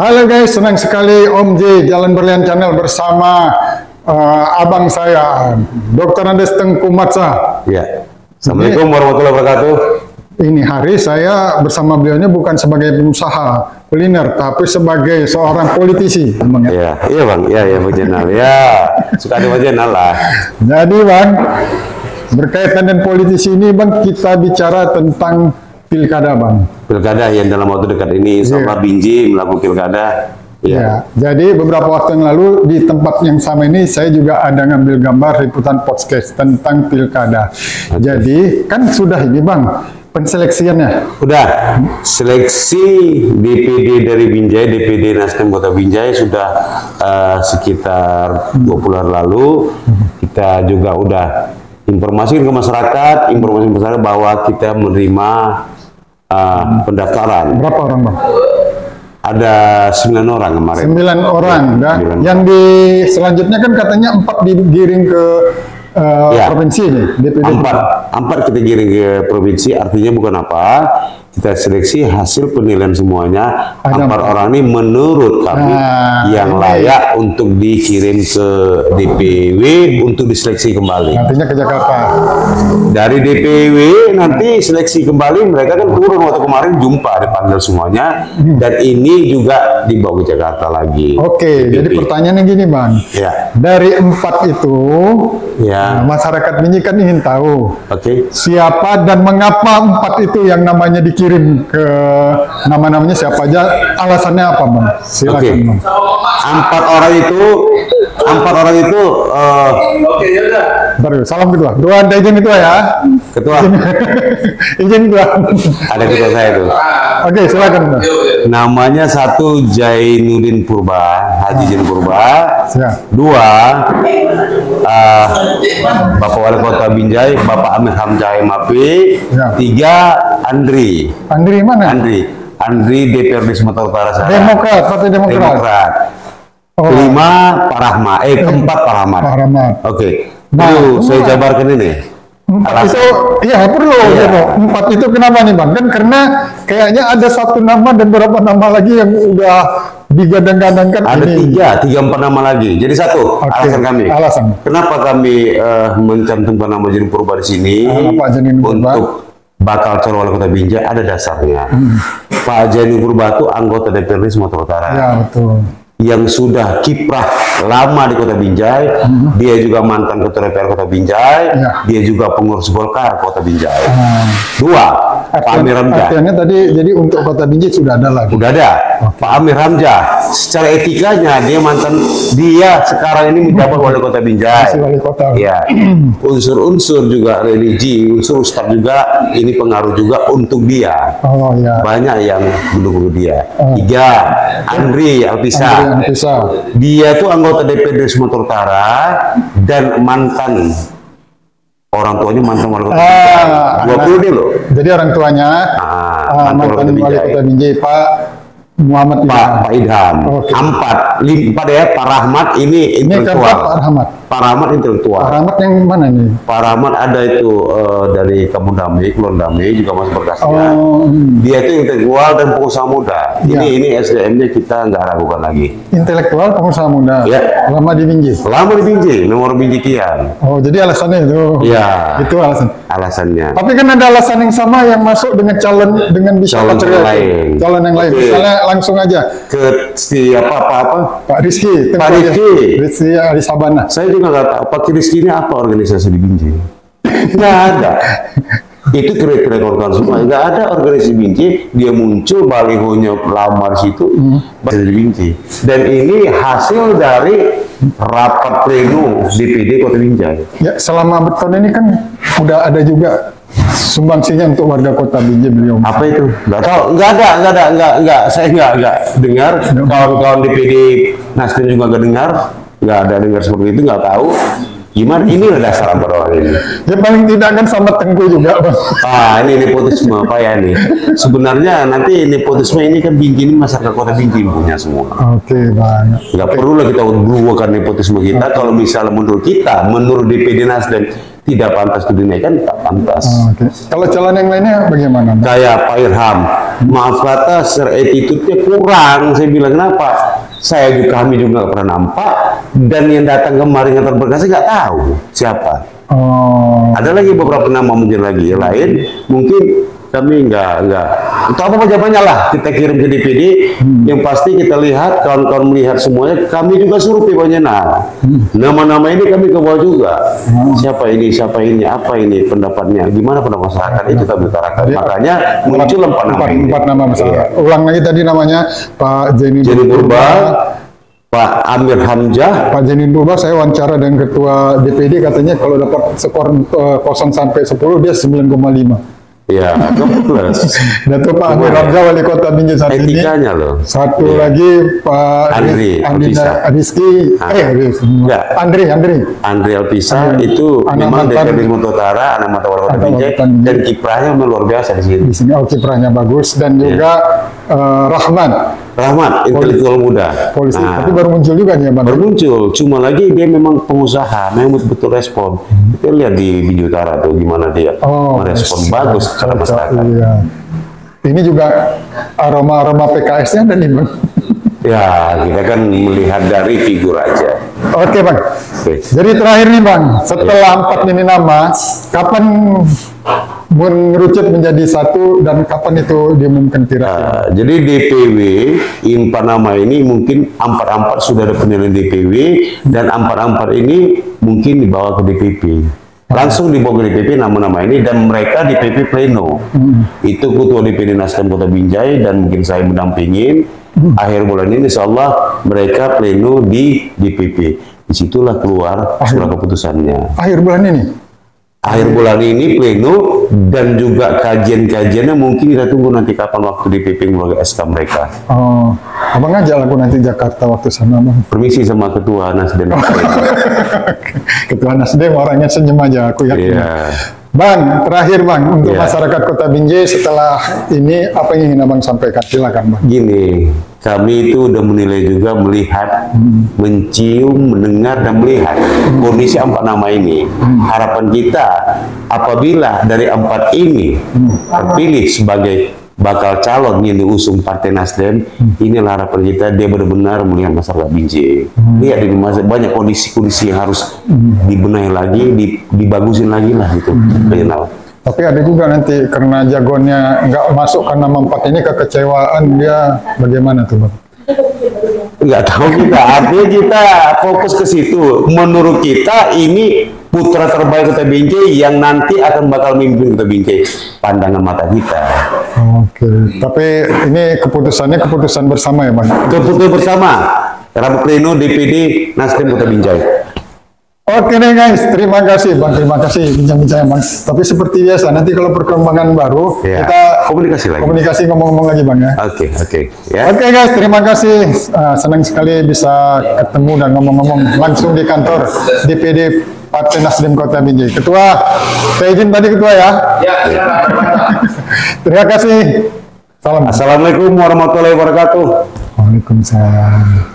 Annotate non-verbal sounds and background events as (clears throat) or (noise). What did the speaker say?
Halo guys, senang sekali Om J Jalan Berlian Channel bersama uh, abang saya, Dr. Andes Tengku Matsa. Ya. Assalamualaikum warahmatullahi wabarakatuh. Ini hari saya bersama beliaunya bukan sebagai pengusaha kuliner, tapi sebagai seorang politisi. Bang, ya. Ya, iya bang, ya ya Bang Jenal, ya suka ada Bang Jenal lah. Jadi bang, berkaitan dengan politisi ini bang, kita bicara tentang pilkada bang. Pilkada yang dalam waktu dekat ini, insya Allah Binji melakukan pilkada. Ya. Ya. jadi beberapa waktu yang lalu di tempat yang sama ini saya juga ada ngambil gambar liputan podcast tentang pilkada. Jadi kan sudah ini bang penseleksiannya. Udah, seleksi DPD dari Binjai, DPD Nasdem Kota Binjai sudah eh, sekitar 20 hari lalu. Kita juga udah informasikan ke masyarakat, informasi masyarakat bahwa kita menerima eh, pendaftaran. Berapa orang bang? Ada 9 orang kemarin. Sembilan orang. Ya, dah. sembilan. Yang di selanjutnya kan katanya empat digiring ke uh, Ya. provinsi nih DPD. Empat, empat kita giring ke provinsi, artinya bukan apa, kita seleksi hasil penilaian semuanya, Ada empat orang ini menurut kami Nah, yang ini. layak untuk dikirim ke DPW untuk diseleksi kembali. Nantinya ke Jakarta. Dari DPW nanti seleksi kembali, mereka kan turun waktu kemarin jumpa dipanggil semuanya, dan ini juga dibawa ke Jakarta lagi. Hmm. Oke, jadi DPW. pertanyaannya gini bang. Ya, Dari empat itu, ya, nah, masyarakat ini kan ingin tahu oke. siapa dan mengapa empat itu yang namanya dikirim ke nama-namanya siapa aja, alasannya apa bang? Silakan Oke. bang. Empat orang itu, empat orang itu eh, Bentar dulu, salam ketua. Dua ada izin ketua ya. ketua (laughs) izin ketua. ada ketua saya itu. Oke, silakan bang. Namanya satu Jainuddin Purba, Haji Jainuddin Purba. Siap. Dua, eh, Bapak Wali Kota Binjai, Bapak Amir Hamzah Mapi. Ya. Tiga, Andri. Andri mana? Andri. Andri DPRD Sumatera Utara saya. Demokrat, Partai Demokrat. Demokrat. Oh, Kelima, Pak Rahmat. Eh, keempat Pak Rahmat. Pak Rahmat. Oke. Nah, Dulu saya jabarkan ini. Empat itu, iya perlu. Iya. perlu. Empat itu kenapa nih bang? Kan karena kayaknya ada satu nama dan beberapa nama lagi yang udah digadang-gadangkan Ada ini. tiga, tiga empat nama lagi. Jadi satu Oke, alasan kami. alasan. Kenapa kami eh, mencantumkan nama Jeni Purba di sini? Pak Jeni Purba. Untuk bakal calon wali kota Binjai ada dasarnya. Pak Jeni Purba itu anggota DPRD Sumatera Utara Ya betul. Yang sudah kiprah lama di kota Binjai. Dia juga mantan ketua DPR kota Binjai. Hmm. Ya. Dia juga pengurus Golkar kota Binjai. Nah, Dua, Pak Amir Hamzah. artinya tadi jadi untuk kota Binjai sudah ada lagi. Udah ada Pak Amir Hamzah. Secara etikanya dia mantan dia sekarang ini menjabat wali kota Binjai. Masih wali kota. Ya, (clears throat) unsur-unsur juga religi, unsur ustaz juga ini pengaruh juga untuk dia. Oh ya. Banyak yang mendukung dia. Oh. Tiga, Andri Alpisa. Andri yang bisa. Dia tuh anggota DPD Sumatera Utara dan mantan orang tuanya mantan wali kota Binjai. Ah, 20 dia loh. Jadi orang tuanya Ah, ah, mantan wali Binjai. kota Binjai Pak Muhammad Pak Ilham. Pak Idham. Oke. Empat, ya Pak Rahmat ini Ini keempat Pak intelektual. Rahmat. Pak Rahmat intelektual. Pak Rahmat yang mana nih? Pak Rahmat ada itu eh, dari Kampung Damai, Kulon Damai juga masuk berkasnya. Oh, hmm. Dia itu intelektual dan pengusaha muda. Ini Ya. ini SDM-nya kita nggak ragukan lagi. intelektual pengusaha muda. Ya. Lama di Binjai. Lama di Binjai, nomor Binjai Kian. Oh, jadi alasannya itu. Ya. Itu alasan. Alasannya. Tapi kan ada alasan yang sama yang masuk dengan calon dengan bisa Calon yang lain. Calon yang lain. Oke. Misalnya langsung aja Ke siapa apa apa? Pak Rizky. Pak Rizky. Rizky Adi Sabana. Saya juga nggak tahu Pak Rizky ini apa organisasi di Binjai. (laughs) Nggak ada. Itu kira-kira kawan-kawan semua. Nggak ada organisasi Binjai. Dia muncul balihonya lama di situ. Di Binjai. Dan ini hasil dari rapat pleno DPD Kota Binjai. Ya, selama bertahun ini kan udah ada juga sumbangsinya untuk warga kota Binjai beliau. Apa itu? Nggak tahu. Nggak ada, nggak ada, nggak, nggak. Saya nggak, nggak dengar. Kawan-kawan DPD Nasdem juga nggak dengar. Nggak ada dengar seperti itu, nggak tahu. Gimana? Ini dasar apa orang ini? Ya paling tidak kan sama Tengku juga, Bang. Ah, ini nepotisme apa ya nih? Sebenarnya nanti nepotisme ini kan Binjai ini masyarakat kota Binjai punya semua. Oke, Bang. Nggak perlu lah kita bukan nepotisme kita. Kalau misalnya menurut kita, menurut DPD Nasdem tidak pantas itu dinaikkan, tak pantas. Oke. Kalau calon yang lainnya bagaimana? Kayak Pak Irham, maaf kata secara attitude-nya kurang. Saya bilang kenapa? Saya juga kami juga nggak pernah nampak dan yang datang kemarin yang terberkasi nggak tahu siapa. Oh, Ada lagi beberapa nama mungkin lagi yang lain, mungkin kami nggak nggak. Itu apa jawabannya lah. Kita kirim ke DPD yang pasti kita lihat kawan-kawan melihat semuanya. Kami juga suruh pibanya nah. Nama-nama ini kami ke bawah juga. Siapa ini siapa ini apa ini pendapatnya? Gimana pendapat masyarakat? Itu kami utarakan. Jadi, makanya muncul empat nama empat, ini. empat nama. Iya. Ulang lagi tadi namanya Pak Jenny Jadi Purba Pak Amir Hamzah. Pak Jenin Purba saya wawancara dengan ketua DPD katanya kalau dapat skor eh, 0 sampai 10 dia 9,5. Ya kebetulan Dato Pak Amir Hamzah wali kota Binjai saat ini. etikanya loh Satu Iya. lagi Pak Andri Andina Alpisa. Rizky Ah. eh. Enggak. Andri Andri Andre Alpisa Anak- itu anak memang mantan- dari Sumatera Utara, anak mata wali kota Binjai dan kiprahnya luar biasa di sini. di sini oh kiprahnya bagus dan Iya. juga eh, Rahman Rahmat, intelektual muda. polisi Nah, tapi baru muncul juga nih ya Bang. baru muncul, cuma lagi dia memang pengusaha, memang betul-betul respon. Kita lihat di Binjai Utara tuh gimana dia merespon bagus kepada cocok, masyarakat. Iya. Ini juga aroma-aroma PKS-nya ada nih Bang. Ya, kita kan melihat dari figur aja. Oke Bang. Oke. Jadi terakhir nih Bang, setelah empat ini nama, kapan mengerucut menjadi satu dan kapan itu diumumkan kira-kira? Nah, jadi DPW empat nama ini mungkin empat-empat sudah ada penilaian DPW dan empat-empat ini mungkin dibawa ke DPP. Langsung dibawa ke DPP nama-nama ini dan mereka DPP pleno. Itu ketua DPD Nasdem Kota Binjai dan mungkin saya mendampingin. Akhir bulan ini insya Allah mereka pleno di DPP. Di situlah keluar surat keputusannya Akhir bulan ini? Akhir bulan ini pleno dan juga kajian-kajiannya mungkin kita tunggu nanti kapan waktu DPP melalui SK mereka. Oh, abang ngajak aku nanti Jakarta waktu sana bang. Permisi sama ketua Nasdem. (laughs) Ketua Nasdem orangnya senyum aja, aku yakin. Iya. Bang, terakhir bang untuk Iya. masyarakat Kota Binjai setelah ini apa yang ingin abang sampaikan? Silakan bang. Gini, kami itu udah menilai juga melihat, mencium, mendengar dan melihat kondisi empat nama ini. Harapan kita apabila dari empat ini terpilih sebagai bakal calon yang diusung Partai Nasdem, inilah harapan kita dia benar-benar melihat masyarakat Binjai. Lihat di masa banyak kondisi-kondisi yang harus dibenahi lagi, di- dibagusin lagi lah itu. Regional. Tapi ada juga nanti karena jagoannya nggak masuk karena empat ini kekecewaan dia. Bagaimana tuh bang? nggak tahu kita. Artinya kita fokus ke situ. Menurut kita ini putra terbaik Kota Binjai yang nanti akan bakal memimpin Kota Binjai. Pandangan mata kita. Oke, tapi ini keputusannya keputusan bersama ya bang. keputusan bersama. Rapat pleno DPD Nasdem Kota Binjai Oke deh guys, terima kasih bang, terima kasih bincang-bincangnya bang. Tapi seperti biasa nanti kalau perkembangan baru Ya, kita komunikasi lagi. komunikasi ngomong-ngomong lagi bang ya. oke oke ya Oke guys, terima kasih. Uh, senang sekali bisa ketemu dan ngomong-ngomong langsung di kantor DPD Partai Nasdem Kota Binjai. Ketua, saya izin tadi ketua ya. Ya, silakan. Terima kasih. Salam. Assalamualaikum warahmatullahi wabarakatuh Waalaikumsalam.